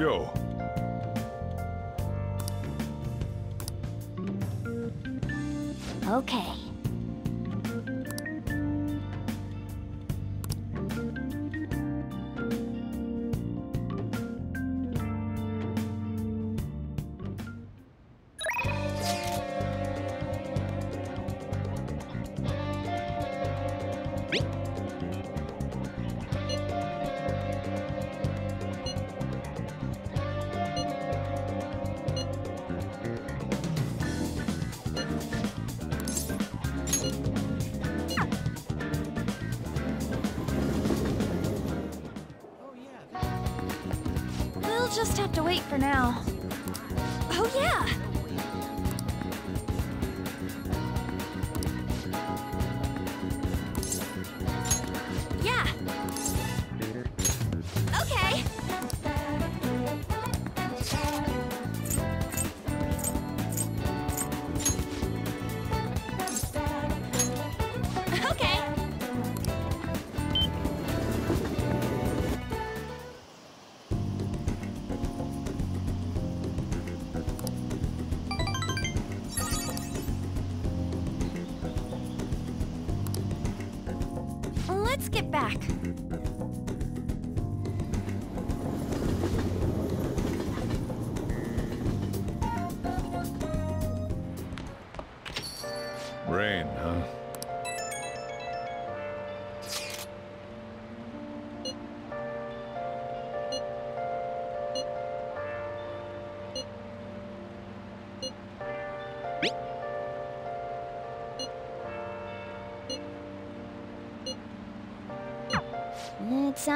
Yo. Okay.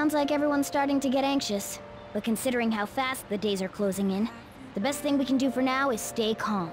Sounds like everyone's starting to get anxious. But considering how fast the days are closing in, the best thing we can do for now is stay calm.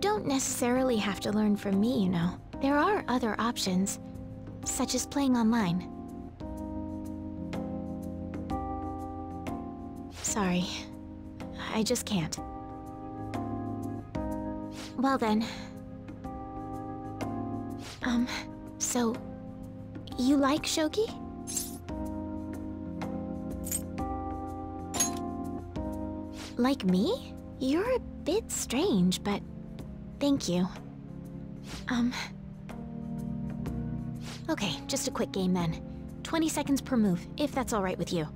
don't necessarily have to learn from me, you know. There are other options, such as playing online. Sorry. I just can't. Well then. Um, so... You like Shogi? Like me? You're a bit strange, but thank you. Um. Okay, just a quick game then. 20 seconds per move, if that's alright with you.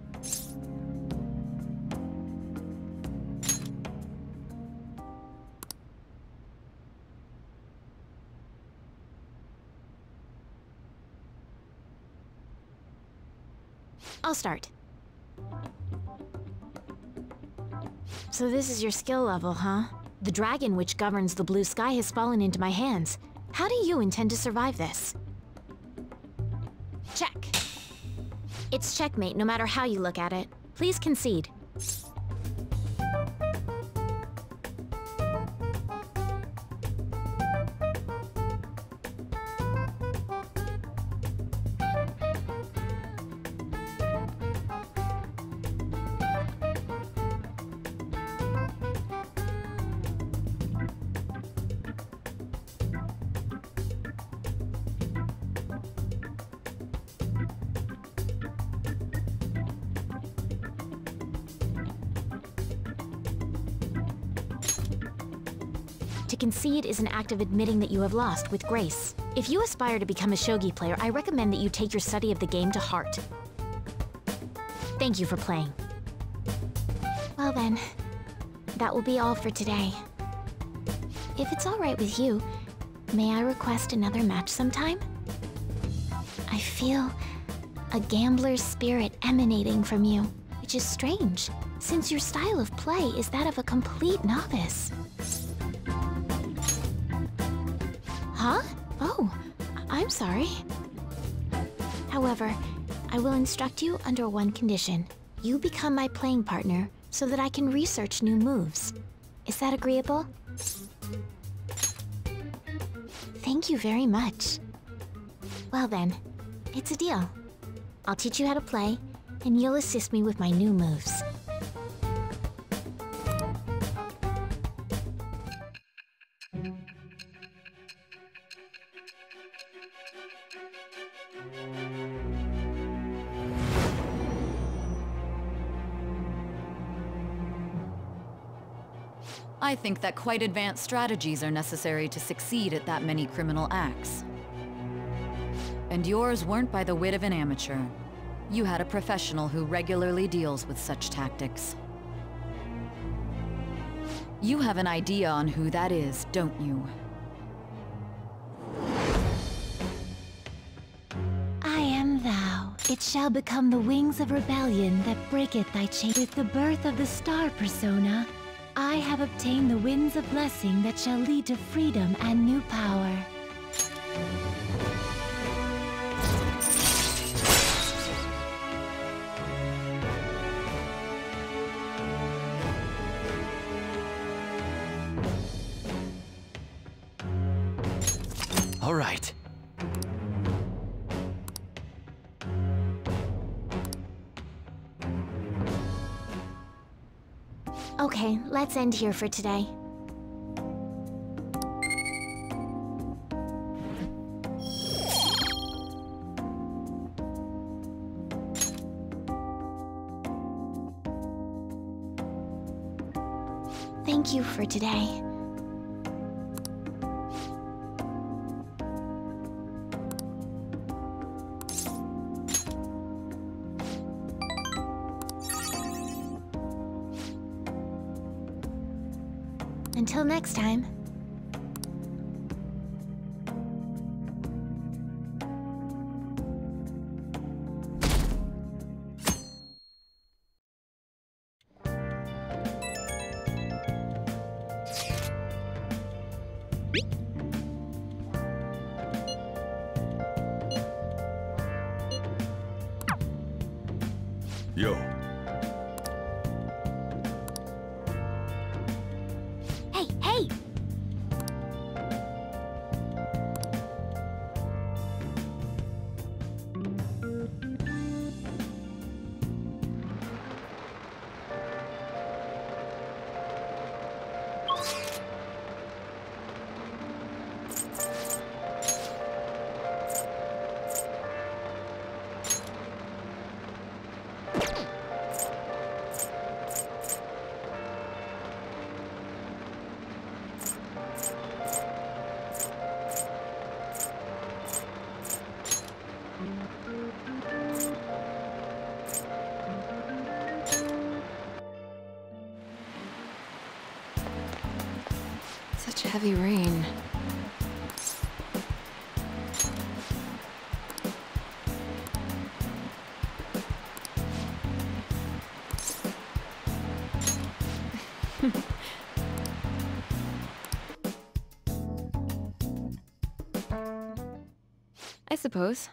I'll start. So this is your skill level, huh? The dragon which governs the blue sky has fallen into my hands. How do you intend to survive this? Check. It's checkmate no matter how you look at it. Please concede. Is an act of admitting that you have lost with grace. If you aspire to become a shogi player, I recommend that you take your study of the game to heart. Thank you for playing. Well then, that will be all for today. If it's alright with you, may I request another match sometime? I feel a gambler's spirit emanating from you, which is strange, since your style of play is that of a complete novice. I'm sorry. However, I will instruct you under one condition. You become my playing partner so that I can research new moves. Is that agreeable? Thank you very much. Well then, it's a deal. I'll teach you how to play, and you'll assist me with my new moves. I think that quite advanced strategies are necessary to succeed at that many criminal acts. And yours weren't by the wit of an amateur. You had a professional who regularly deals with such tactics. You have an idea on who that is, don't you? I am thou. It shall become the wings of rebellion that breaketh thy chain. With the birth of the star persona, I have obtained the winds of blessing that shall lead to freedom and new power. All right. Okay, let's end here for today. Thank you for today. Next time. heavy rain. I suppose.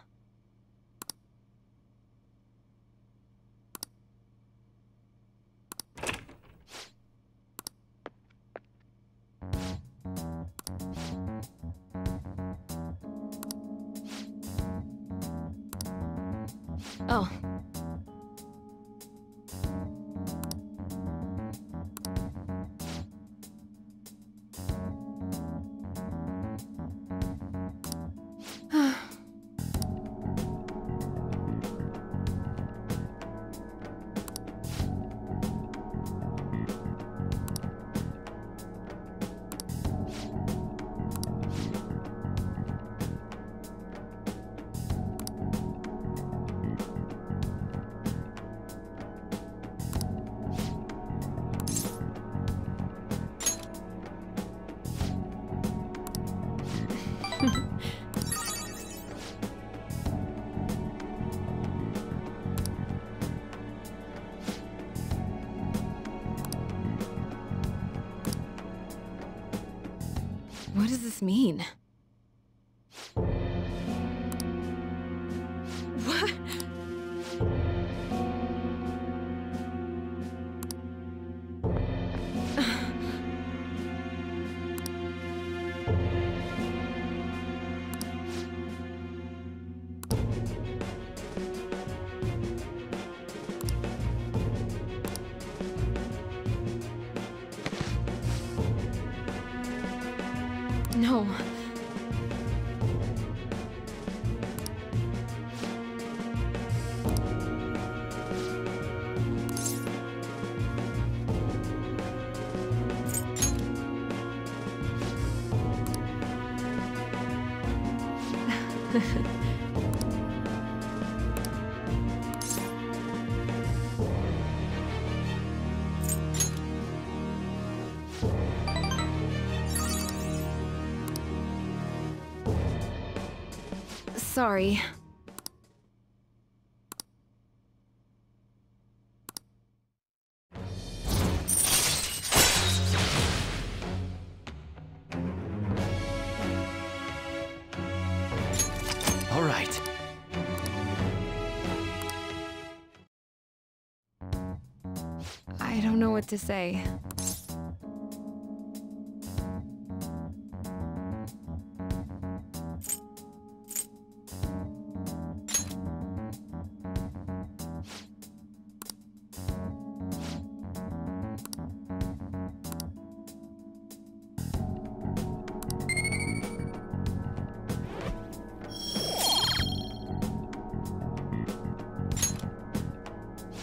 What does this mean? sorry. All right. I don't know what to say.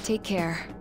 Take care.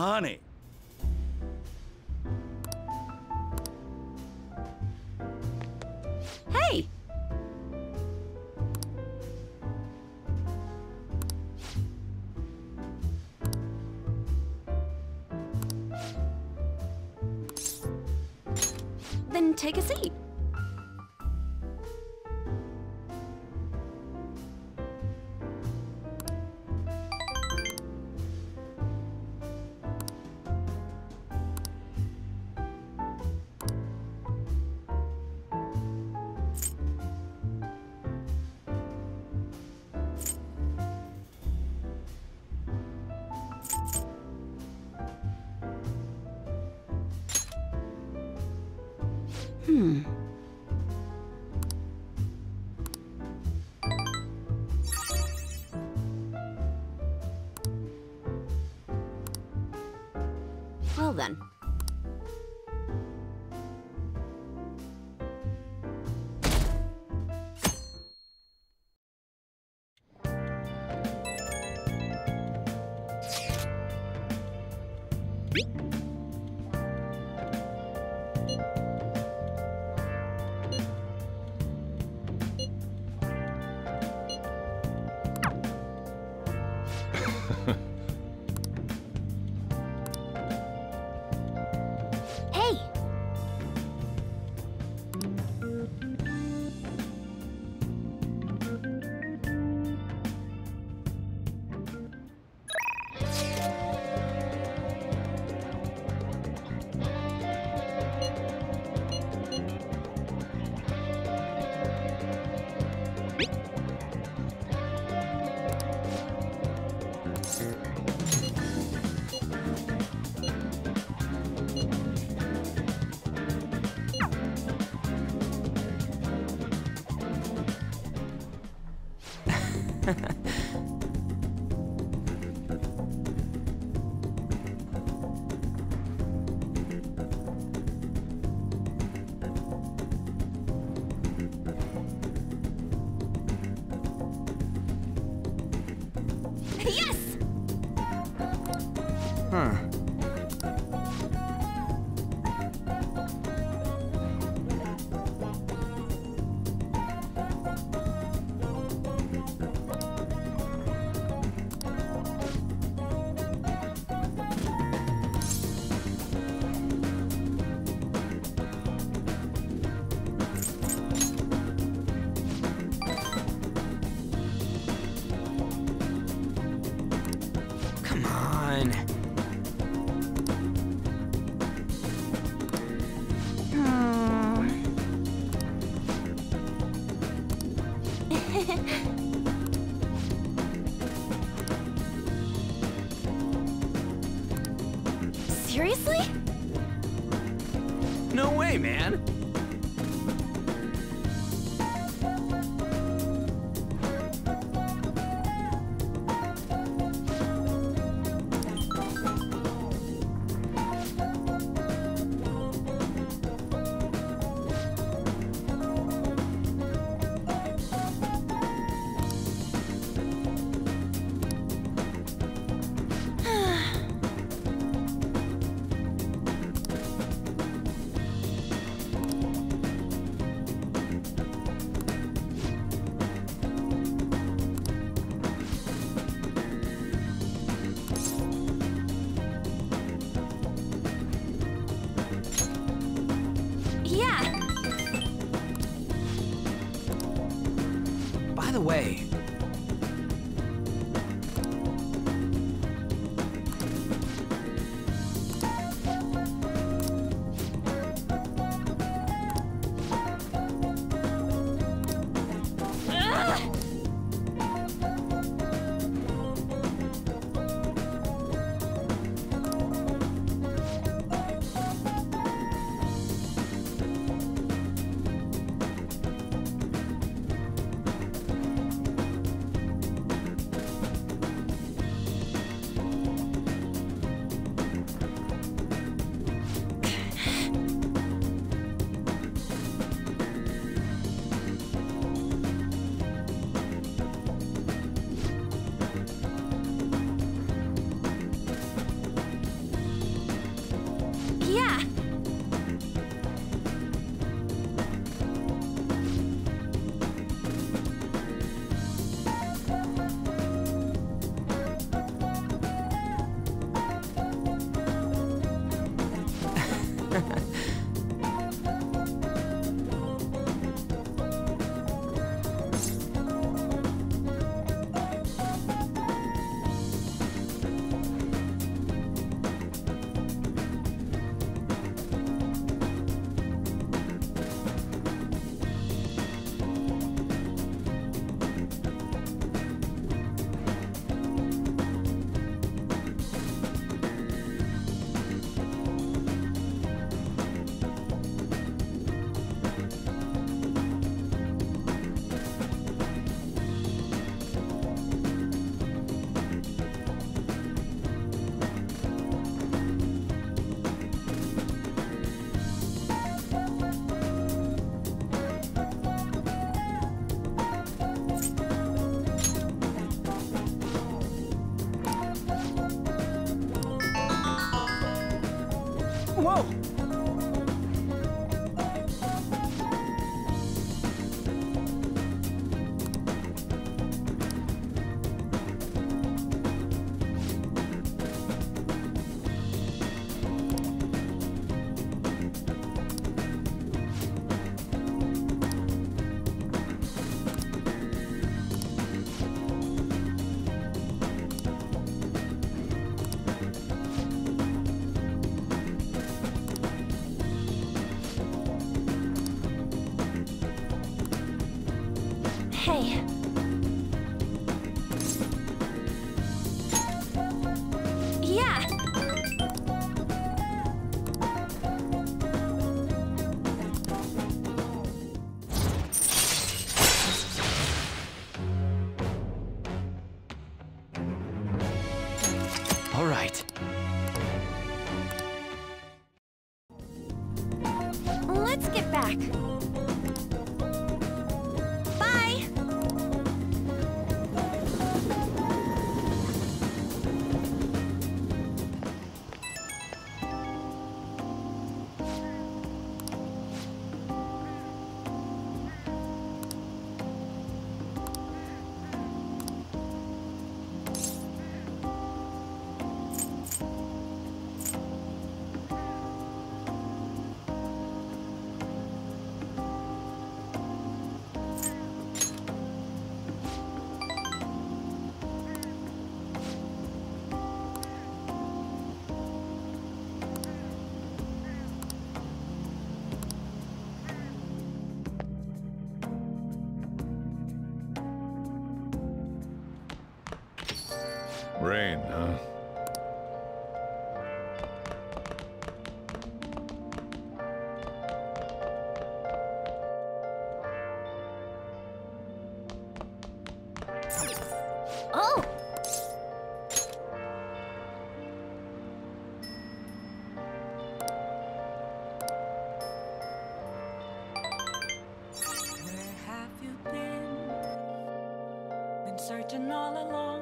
Honey. Well Whoa! captain all along.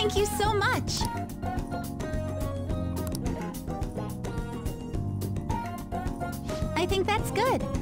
Thank you so much! I think that's good.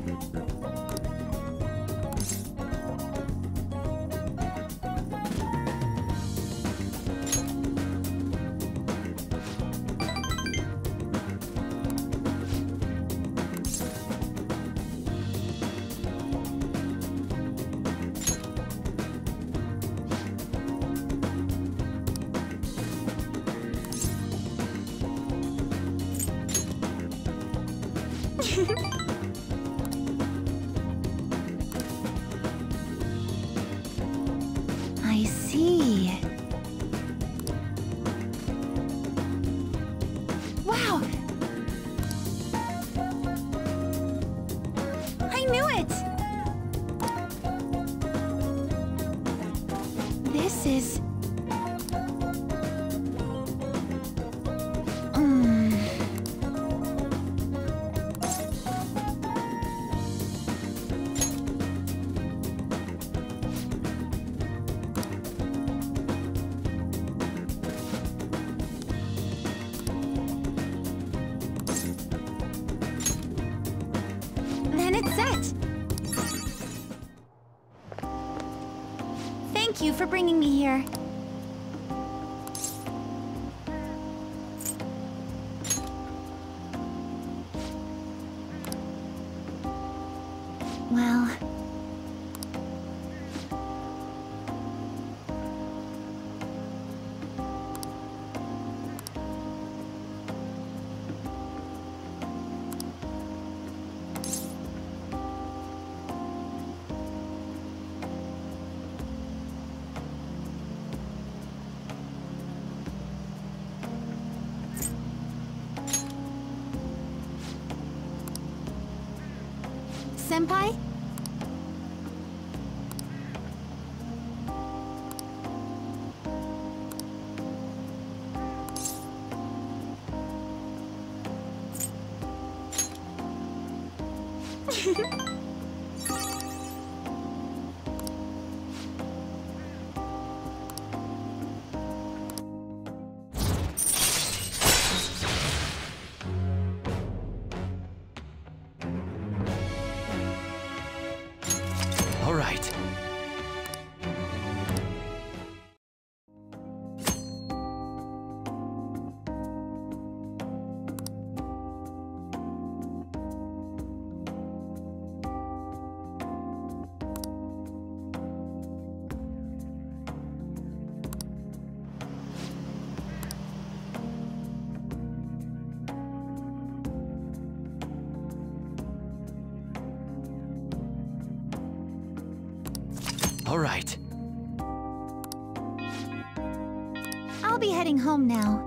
Senpai? now.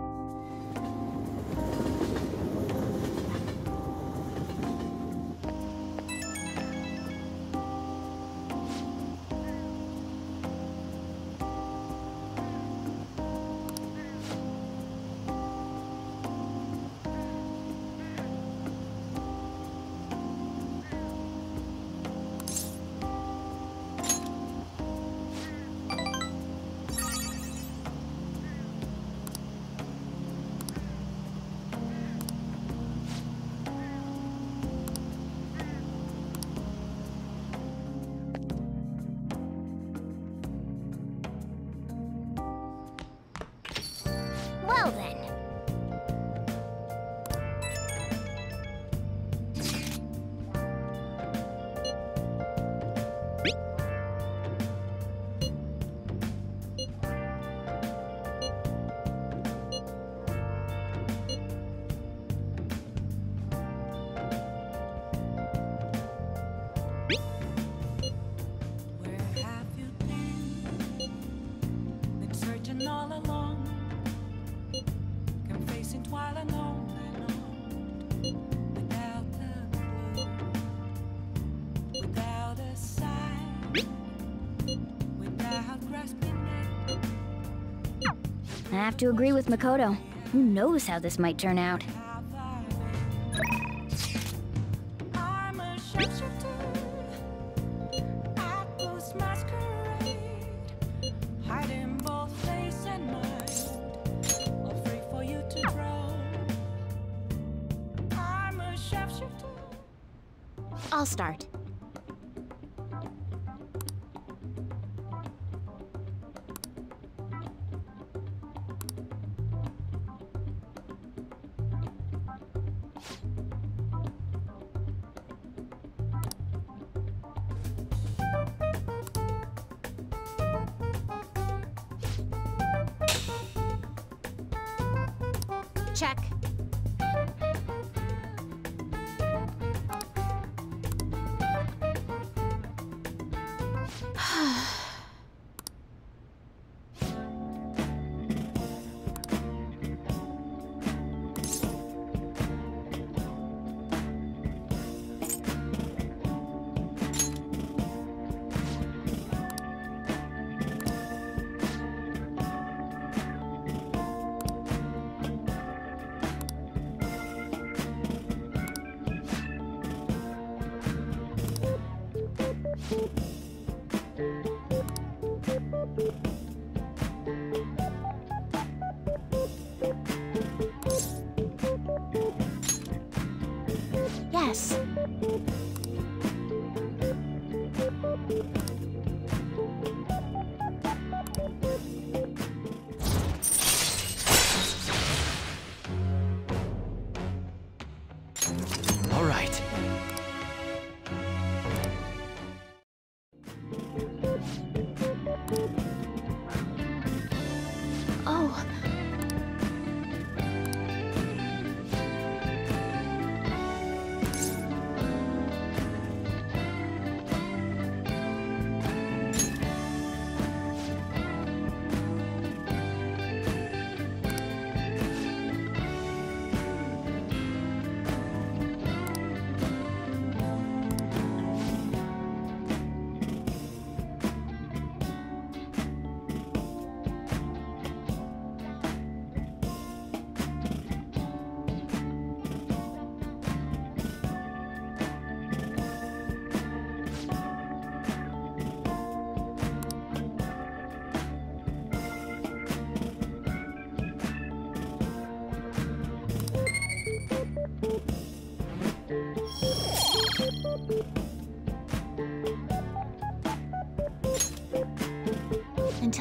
have to agree with Makoto. Who knows how this might turn out? Check.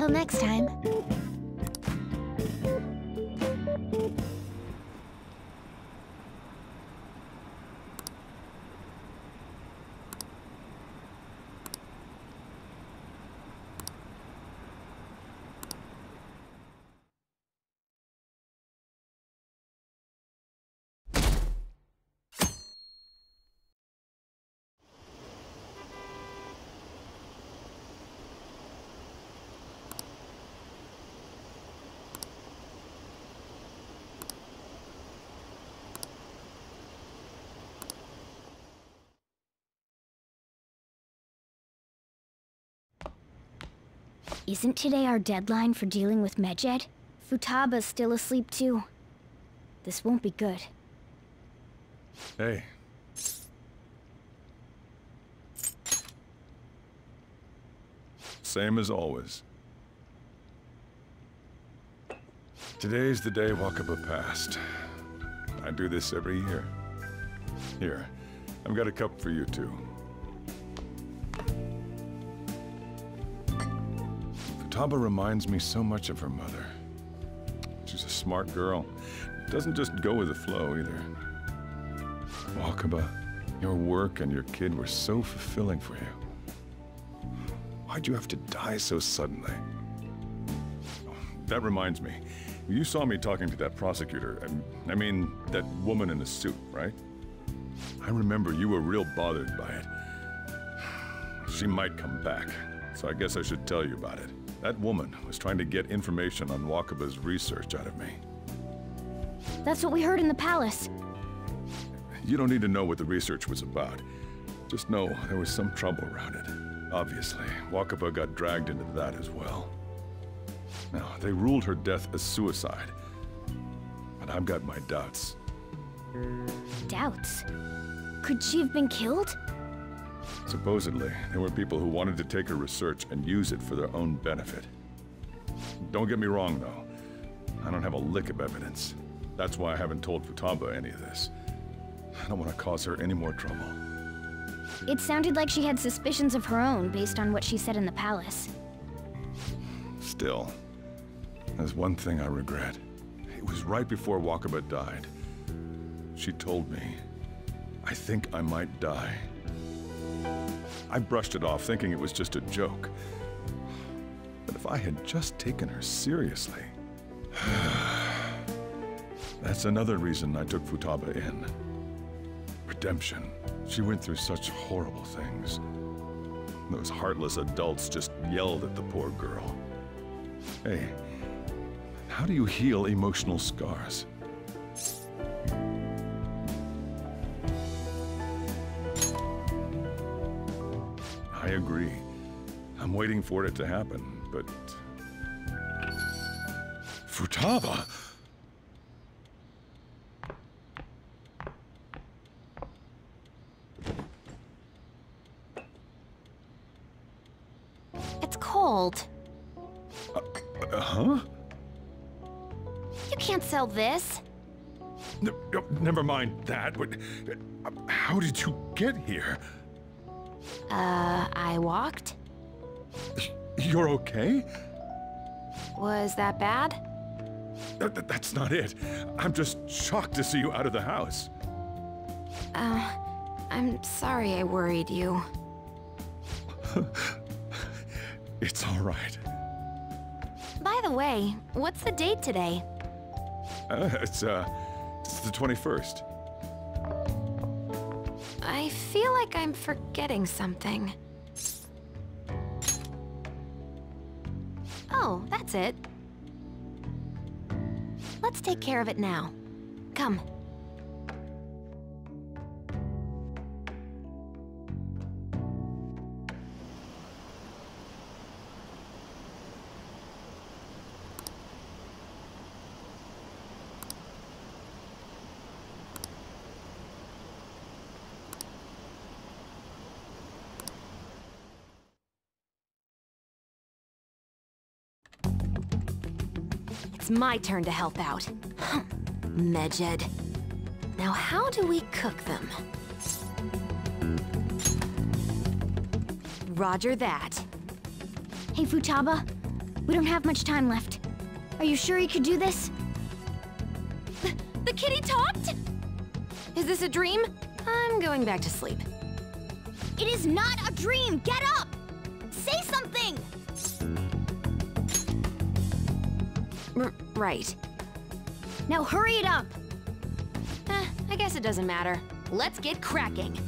Until next time. Isn't today our deadline for dealing with Medjed? Futaba's still asleep too. This won't be good. Hey. Same as always. Today's the day Wakaba passed. I do this every year. Here, I've got a cup for you too. Futaba reminds me so much of her mother. She's a smart girl. Doesn't just go with the flow either. Oh, Wakaba, your work and your kid were so fulfilling for you. Why'd you have to die so suddenly? Oh, that reminds me. You saw me talking to that prosecutor. and- I mean, that woman in the suit, right? I remember you were real bothered by it. She might come back, so I guess I should tell you about it. That woman was trying to get information on Wakaba's research out of me. That's what we heard in the palace. You don't need to know what the research was about. Just know there was some trouble around it. Obviously, Wakaba got dragged into that as well. Now, they ruled her death as suicide. But I've got my doubts. Doubts. Could she have been killed? Supposedly, there were people who wanted to take her research and use it for their own benefit. Don't get me wrong, though. I don't have a lick of evidence. That's why I haven't told Futaba any of this. I don't want to cause her any more trouble. It sounded like she had suspicions of her own based on what she said in the palace. Still, there's one thing I regret. It was right before Wakaba died. She told me, I think I might die. I brushed it off, thinking it was just a joke. But if I had just taken her seriously... That's another reason I took Futaba in. Redemption. She went through such horrible things. Those heartless adults just yelled at the poor girl. Hey, how do you heal emotional scars? I agree. I'm waiting for it to happen, but... Futaba! It's cold. Uh-huh? You can't sell this. No, never mind that, but... uh, How did you get here? Uh, I walked? You're okay? Was that bad? Th- th- that's not it. I'm just shocked to see you out of the house. Uh, I'm sorry I worried you. It's all right. By the way, what's the date today? Uh, it's, uh, it's the 21st. I feel like I'm forgetting something. Oh, that's it. Let's take care of it now. Come. It's my turn to help out. Medjed. Now how do we cook them? Roger that. Hey, Futaba. We don't have much time left. Are you sure you could do this? The, the kitty talked? Is this a dream? I'm going back to sleep. It is not a dream! Get up! Say something! Right. Now hurry it up! Eh, I guess it doesn't matter. Let's get cracking.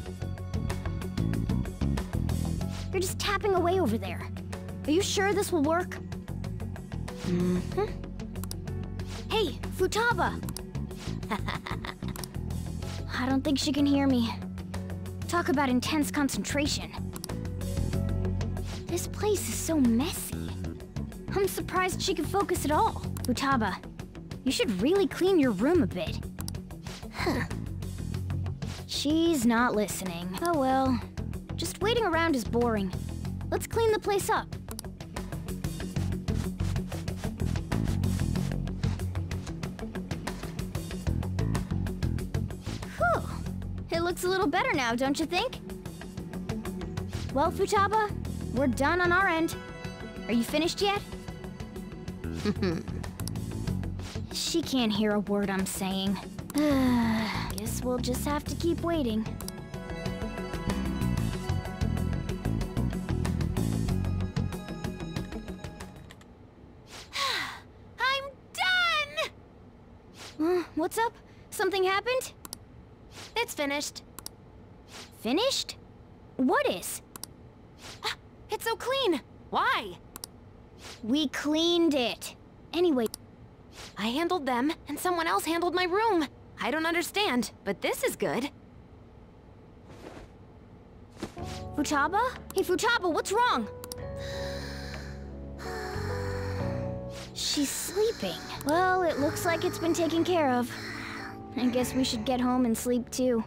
You're just tapping away over there. Are you sure this will work? Mm-hmm. Hey, Futaba! I don't think she can hear me. Talk about intense concentration. This place is so messy. I'm surprised she can focus at all. Futaba, you should really clean your room a bit. Huh. She's not listening. Oh well. Just waiting around is boring. Let's clean the place up. Whew. It looks a little better now, don't you think? Well, Futaba, we're done on our end. Are you finished yet? she can't hear a word I'm saying. Guess we'll just have to keep waiting. I'm done! Uh, what's up? Something happened? It's finished. Finished? What is? Ah, It's so clean. Why? We cleaned it. Anyway, I handled them, and someone else handled my room. I don't understand, but this is good. Futaba? Hey, Futaba, what's wrong? She's sleeping. Well, it looks like it's been taken care of. I guess we should get home and sleep too.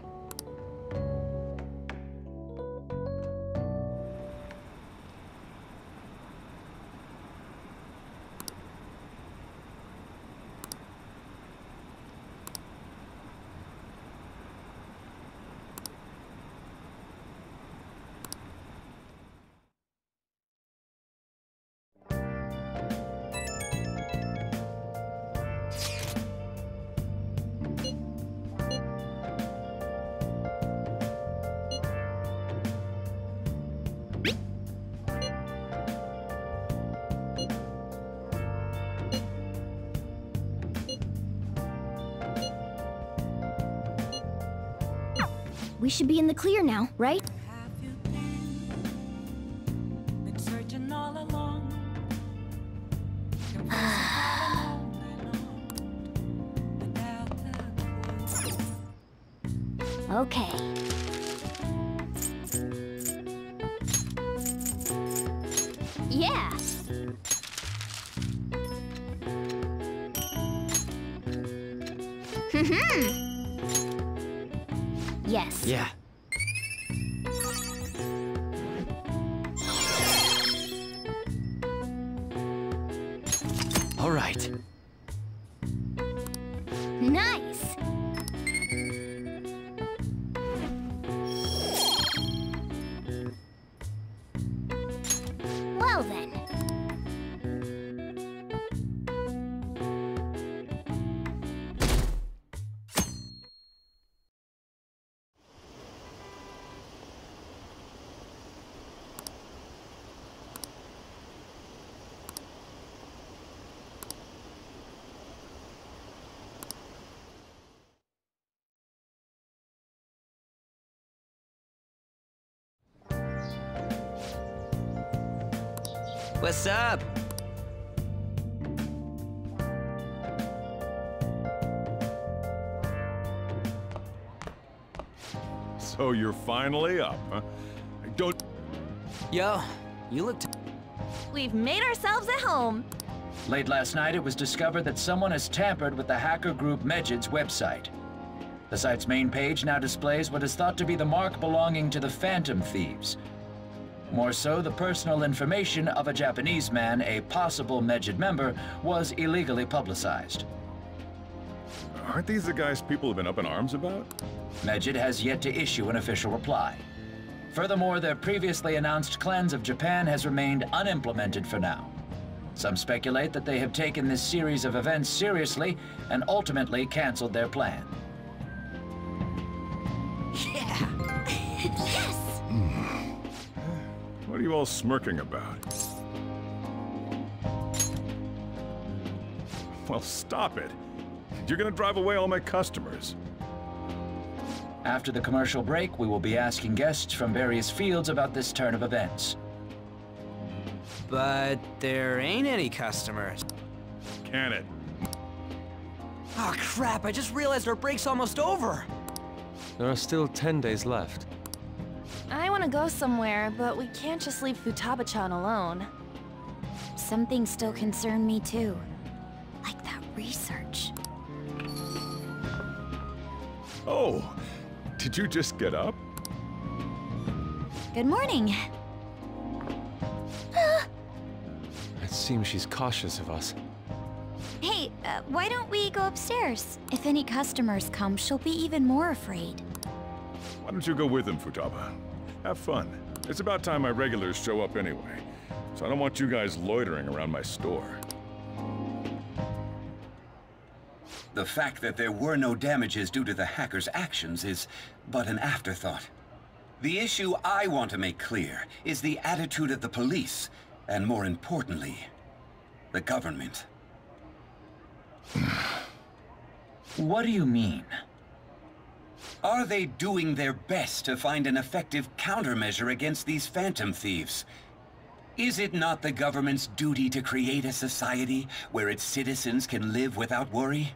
Should be in the clear now, right? Right. What's up? So you're finally up, huh? I don't... Yo, you look. We've made ourselves at home. Late last night, it was discovered that someone has tampered with the hacker group Medjed's website. The site's main page now displays what is thought to be the mark belonging to the Phantom Thieves. More so, the personal information of a Japanese man, a possible Medjed member, was illegally publicized. Aren't these the guys people have been up in arms about? Medjed has yet to issue an official reply. Furthermore, their previously announced cleanse of Japan has remained unimplemented for now. Some speculate that they have taken this series of events seriously and ultimately canceled their plan. What are you all smirking about? Well, stop it. You're gonna drive away all my customers. After the commercial break, we will be asking guests from various fields about this turn of events. But there ain't any customers. Can it? Oh crap, I just realized our break's almost over. There are still 10 days left. I want to go somewhere, but we can't just leave Futaba-chan alone. Some things still concern me too. Like that research. Oh, did you just get up? Good morning. It seems she's cautious of us. Hey, uh, why don't we go upstairs? If any customers come, she'll be even more afraid. Why don't you go with them, Futaba? Have fun. It's about time my regulars show up anyway, so I don't want you guys loitering around my store. The fact that there were no damages due to the hacker's actions is but an afterthought. The issue I want to make clear is the attitude of the police, and more importantly, the government. What do you mean? Are they doing their best to find an effective countermeasure against these phantom thieves? Is it not the government's duty to create a society where its citizens can live without worry?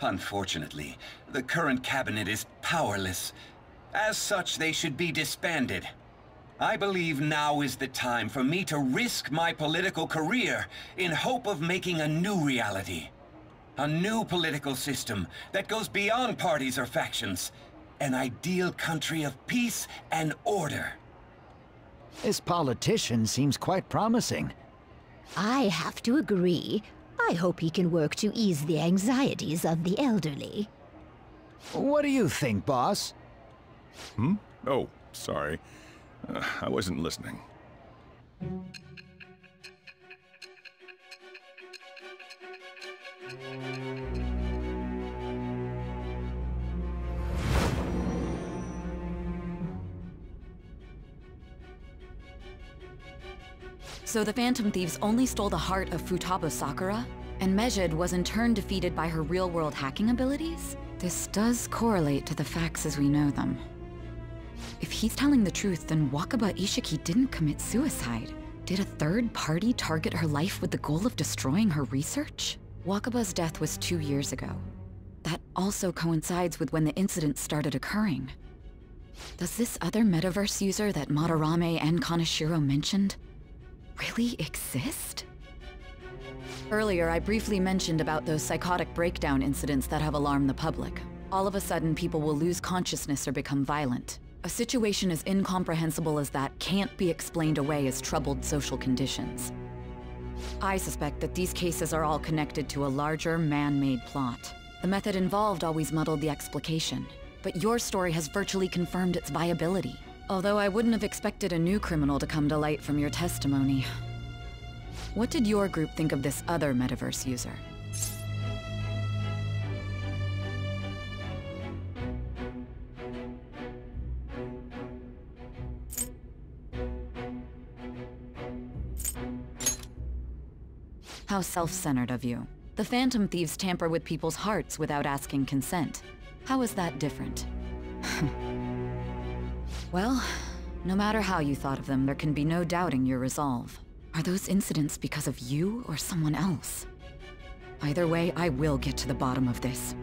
Unfortunately, the current cabinet is powerless. As such, they should be disbanded. I believe now is the time for me to risk my political career in hope of making a new reality. A new political system that goes beyond parties or factions. An ideal country of peace and order. This politician seems quite promising. I have to agree. I hope he can work to ease the anxieties of the elderly. What do you think, boss? Hmm? Oh, sorry. Uh, I wasn't listening. So the Phantom Thieves only stole the heart of Futaba Sakura? And Medjed was in turn defeated by her real-world hacking abilities? This does correlate to the facts as we know them. If he's telling the truth, then Wakaba Isshiki didn't commit suicide. Did a third party target her life with the goal of destroying her research? Wakaba's death was two years ago. That also coincides with when the incident started occurring. Does this other metaverse user that Madarame and Kaneshiro mentioned really exist? Earlier, I briefly mentioned about those psychotic breakdown incidents that have alarmed the public. All of a sudden, people will lose consciousness or become violent. A situation as incomprehensible as that can't be explained away as troubled social conditions. I suspect that these cases are all connected to a larger, man-made plot. The method involved always muddled the explication, but your story has virtually confirmed its viability. Although I wouldn't have expected a new criminal to come to light from your testimony. What did your group think of this other metaverse user? How self-centered of you. The Phantom Thieves tamper with people's hearts without asking consent. How is that different? well, no matter how you thought of them, there can be no doubting your resolve. Are those incidents because of you or someone else? Either way, I will get to the bottom of this.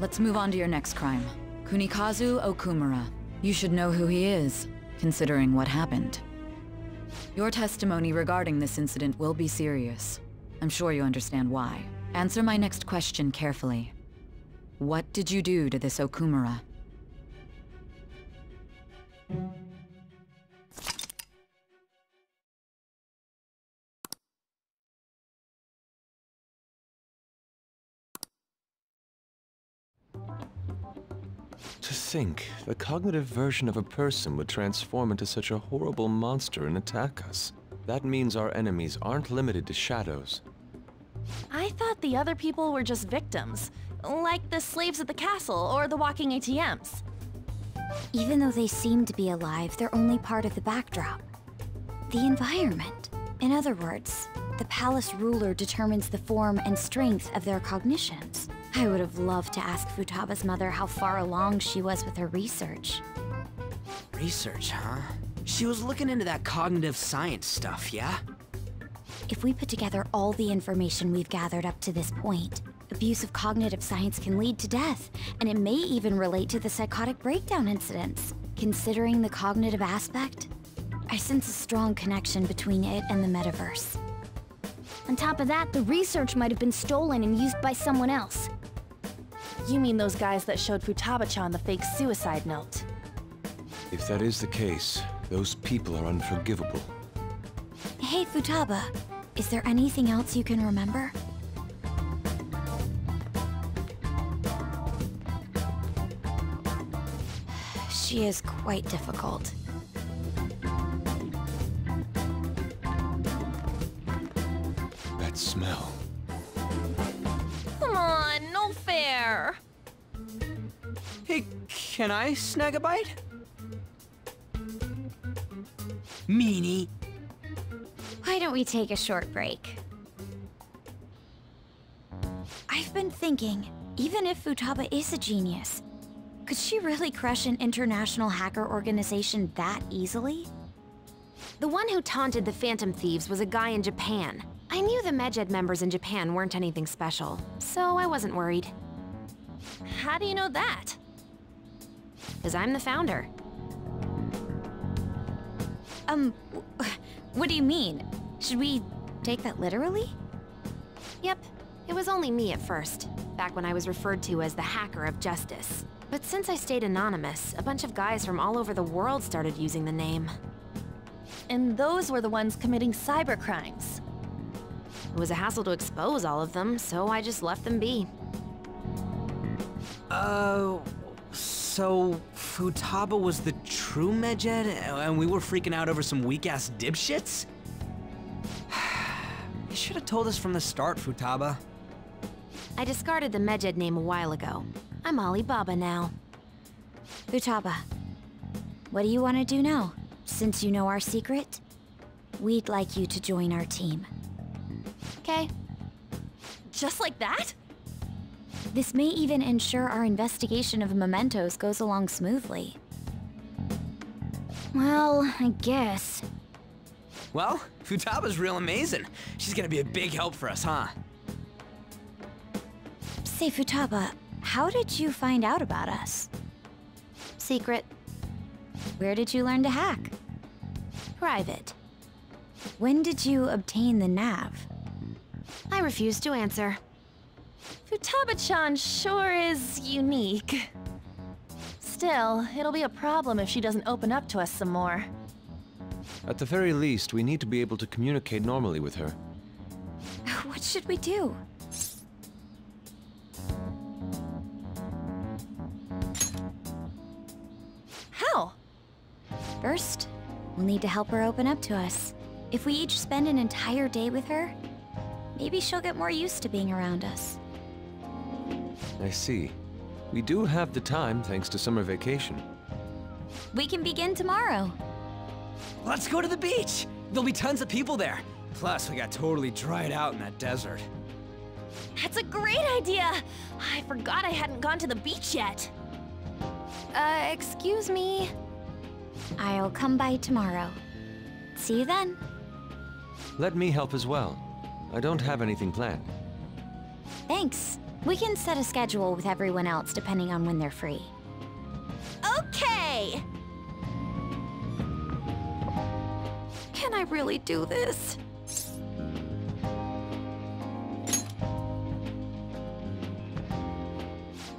Let's move on to your next crime. Kunikazu Okumura. You should know who he is, considering what happened. Your testimony regarding this incident will be serious. I'm sure you understand why. Answer my next question carefully. What did you do to this Okumura? To think, the cognitive version of a person would transform into such a horrible monster and attack us. That means our enemies aren't limited to shadows. I thought the other people were just victims, like the slaves at the castle or the walking ATMs. Even though they seem to be alive, they're only part of the backdrop. The environment. In other words, the palace ruler determines the form and strength of their cognitions. I would have loved to ask Futaba's mother how far along she was with her research. Research, huh? She was looking into that cognitive science stuff, yeah? If we put together all the information we've gathered up to this point, abuse of cognitive science can lead to death, and it may even relate to the psychotic breakdown incidents. Considering the cognitive aspect, I sense a strong connection between it and the metaverse. On top of that, the research might have been stolen and used by someone else. You mean those guys that showed Futaba-chan the fake suicide note? If that is the case, those people are unforgivable. Hey, Futaba, is there anything else you can remember? She is quite difficult. Smell. Come on, no fair! Hey, can I snag a bite? Meanie. Why don't we take a short break? I've been thinking, even if Futaba is a genius, could she really crush an international hacker organization that easily? The one who taunted the Phantom Thieves was a guy in Japan. I knew the Medjed members in Japan weren't anything special, so I wasn't worried. How do you know that? Because I'm the founder. Um, what do you mean? Should we take that literally? Yep, it was only me at first, back when I was referred to as the Hacker of Justice. But since I stayed anonymous, a bunch of guys from all over the world started using the name. And those were the ones committing cyber crimes. It was a hassle to expose all of them, so I just left them be. Uh, so Futaba was the true Medjed, and we were freaking out over some weak-ass dipshits? you should have told us from the start, Futaba. I discarded the Medjed name a while ago. I'm Alibaba now. Futaba, what do you want to do now? Since you know our secret, we'd like you to join our team. Okay. Just like that? This may even ensure our investigation of mementos goes along smoothly. Well, I guess. Well, Futaba's real amazing. She's gonna be a big help for us, huh? Say, Futaba, how did you find out about us? Secret. Where did you learn to hack? Private. When did you obtain the nav? I refuse to answer. Futaba-chan sure is unique. Still, it'll be a problem if she doesn't open up to us some more. At the very least, we need to be able to communicate normally with her. What should we do? How? First, we'll need to help her open up to us. If we each spend an entire day with her, maybe she'll get more used to being around us. I see. We do have the time thanks to summer vacation. We can begin tomorrow. Let's go to the beach! There'll be tons of people there. Plus, we got totally dried out in that desert. That's a great idea! I forgot I hadn't gone to the beach yet. Uh, excuse me. I'll come by tomorrow. See you then. Let me help as well. I don't have anything planned. Thanks. We can set a schedule with everyone else depending on when they're free. Okay! Can I really do this?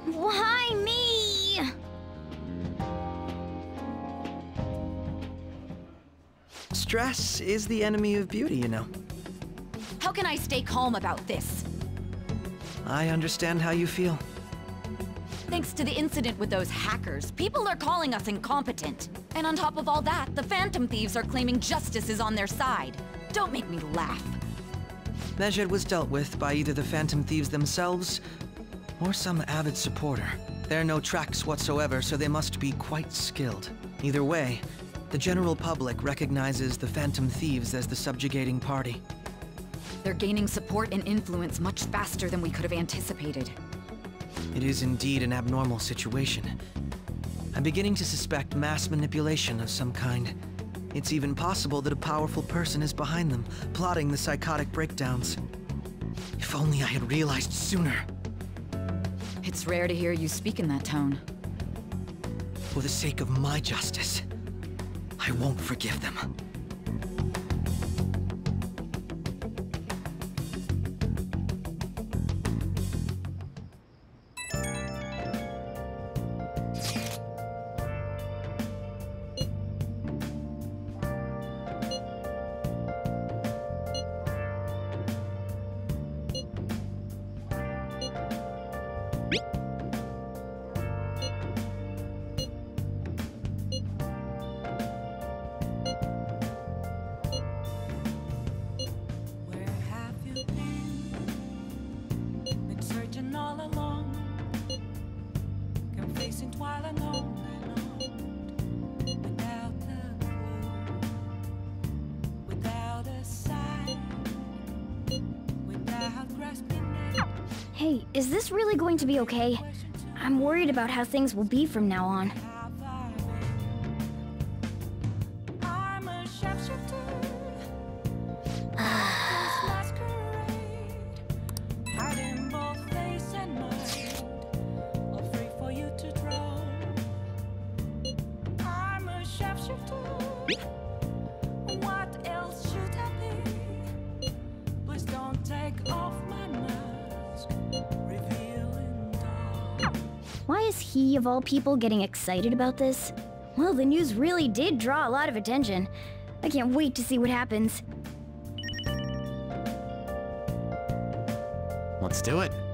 Why me? Stress is the enemy of beauty, you know. How can I stay calm about this? I understand how you feel. Thanks to the incident with those hackers, people are calling us incompetent. And on top of all that, the Phantom Thieves are claiming justice is on their side. Don't make me laugh. Medjed was dealt with by either the Phantom Thieves themselves or some avid supporter. There are no tracks whatsoever, so they must be quite skilled. Either way, the general public recognizes the Phantom Thieves as the subjugating party. They're gaining support and influence much faster than we could have anticipated. It is indeed an abnormal situation. I'm beginning to suspect mass manipulation of some kind. It's even possible that a powerful person is behind them, plotting the psychotic breakdowns. If only I had realized sooner. It's rare to hear you speak in that tone. For the sake of my justice, I won't forgive them. Hey, is this really going to be okay? I'm worried about how things will be from now on. All people, getting excited about this? Well, the news really did draw a lot of attention. I can't wait to see what happens. Let's do it.